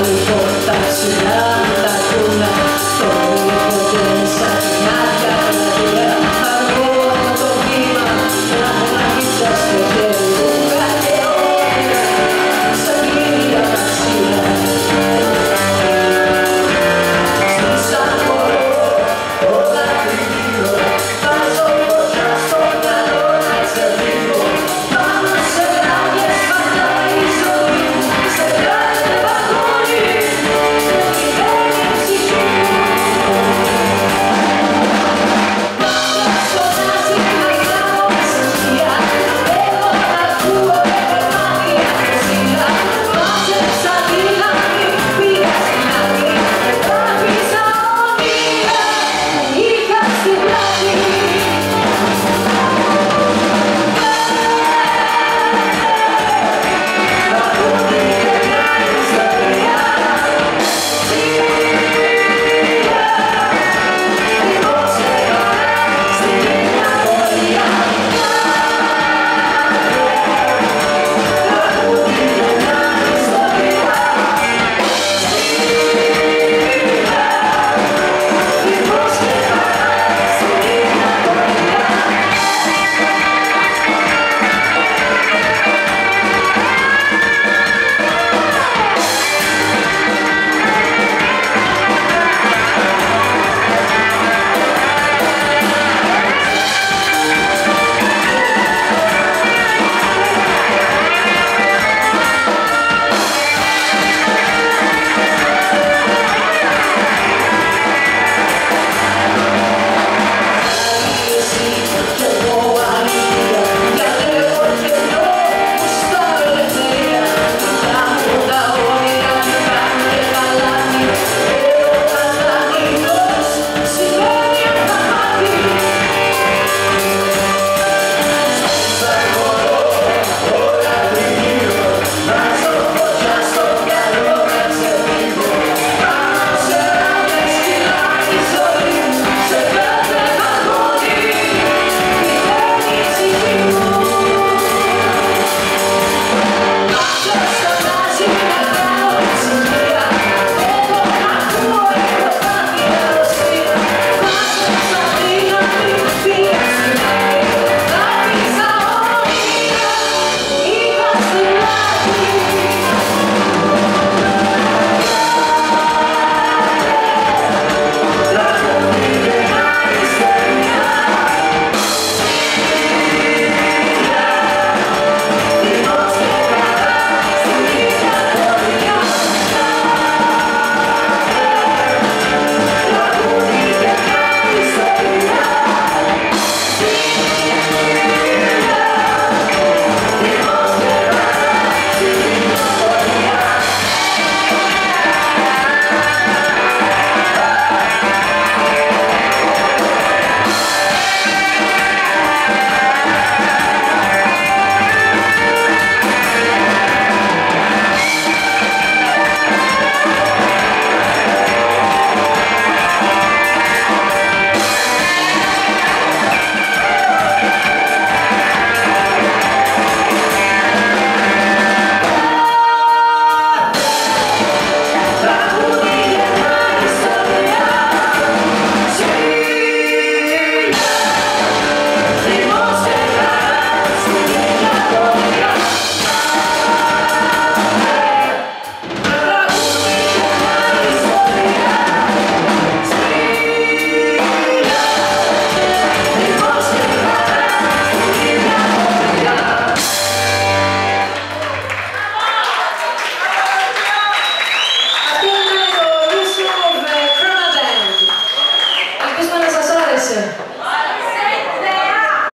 was